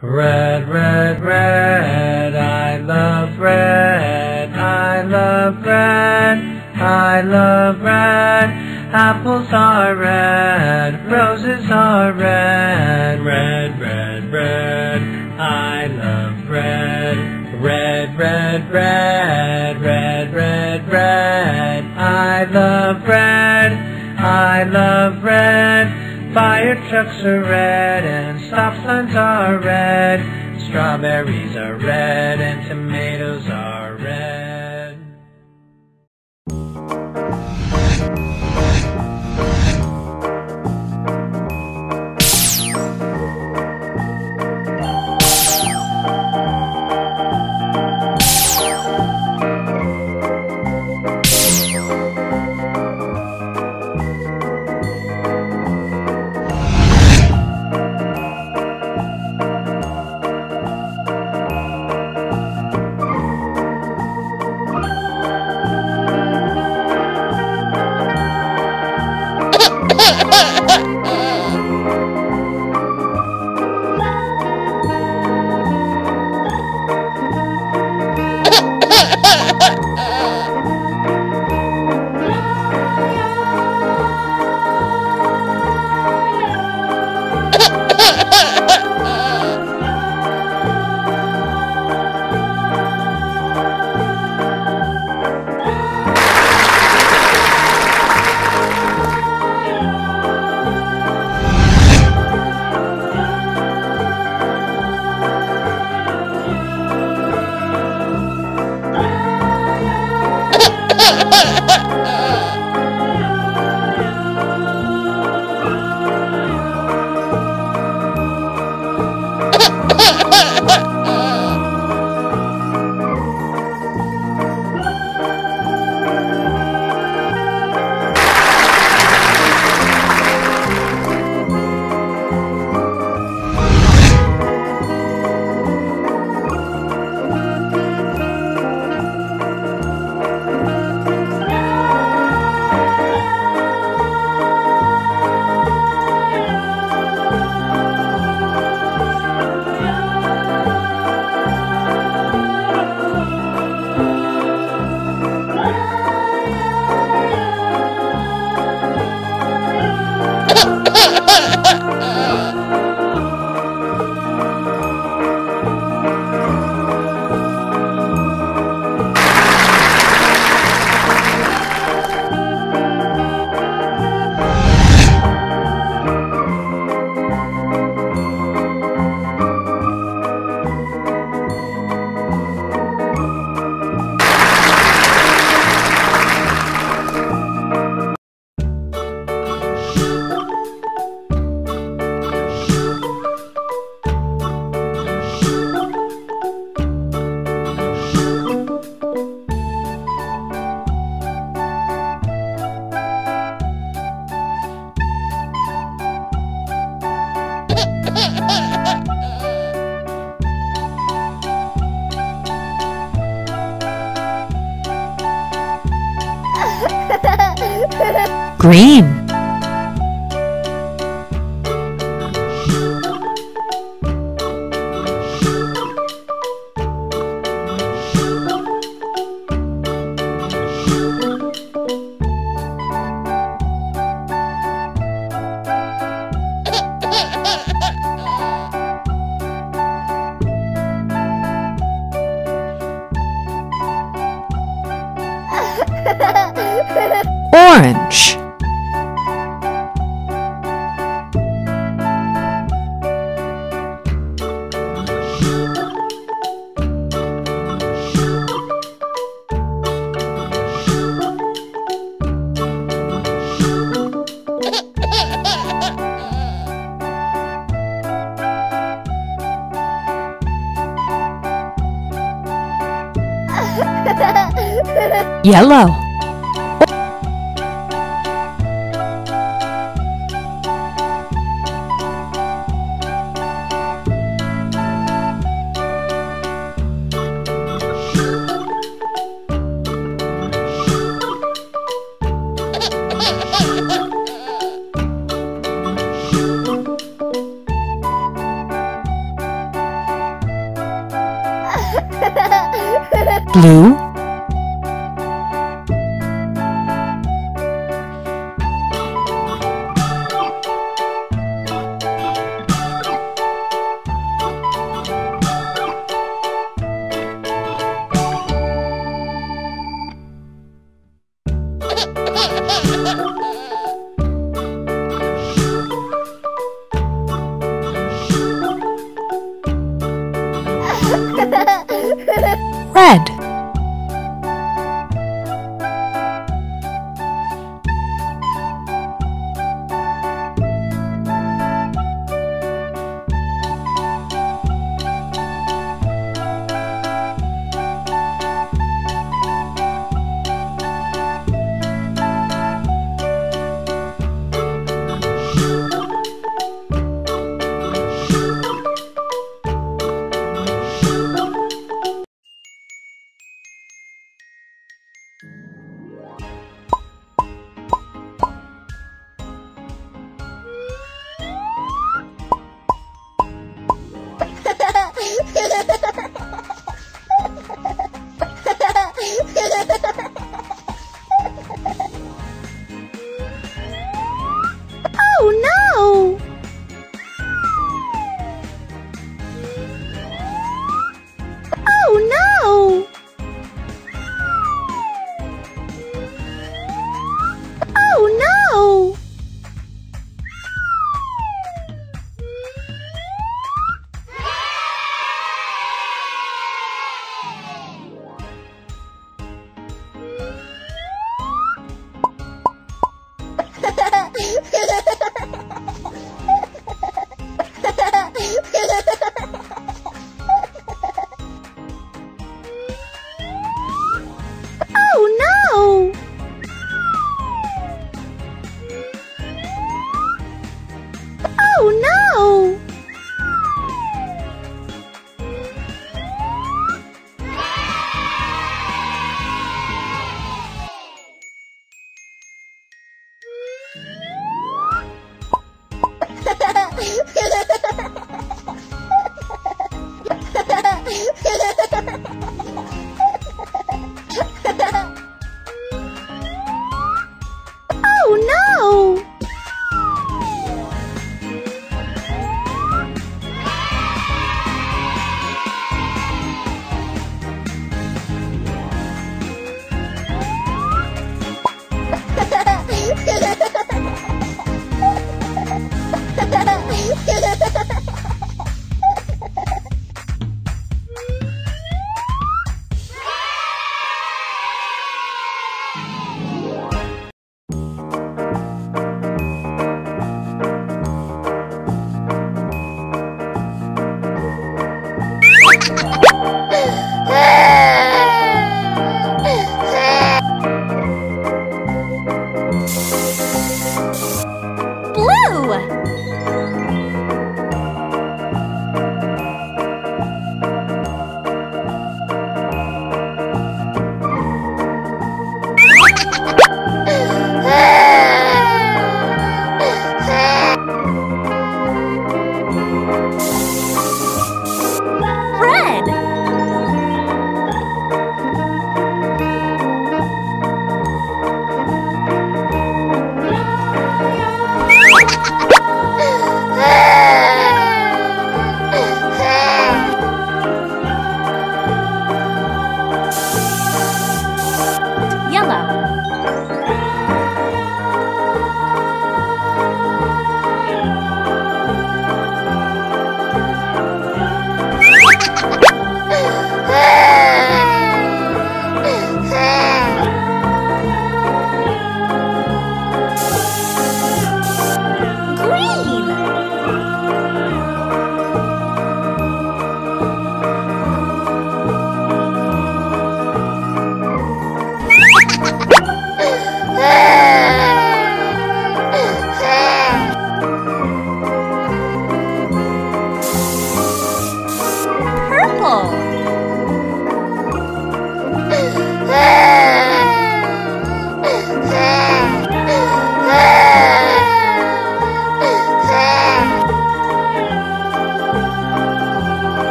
Red, red, red, I love red, I love red, I love red. Apples are red, roses are red, red, red, red, I love red. Red, red, red, red, red, red, I love red, I love red. Fire trucks are red and stop signs are red. Strawberries are red and tomatoes Green. Orange. Yellow. Blue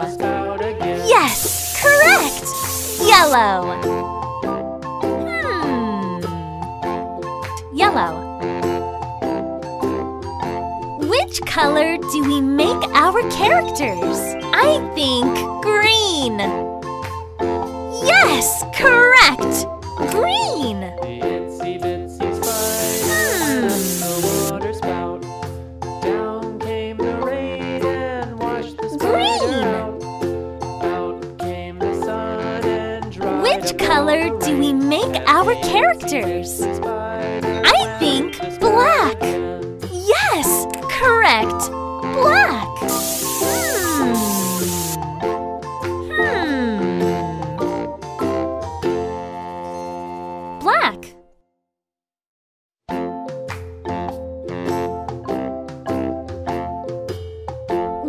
Yes! Correct! Yellow. Hmm. Yellow. Which color do we make our characters? I think green. Yes! Correct! Green! our characters. I think black. Yes, correct. Black. Hmm. Hmm. Black.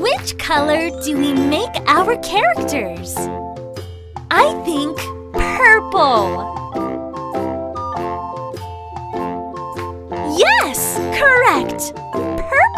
Which color do we make our characters? I think purple.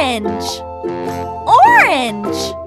orange, orange.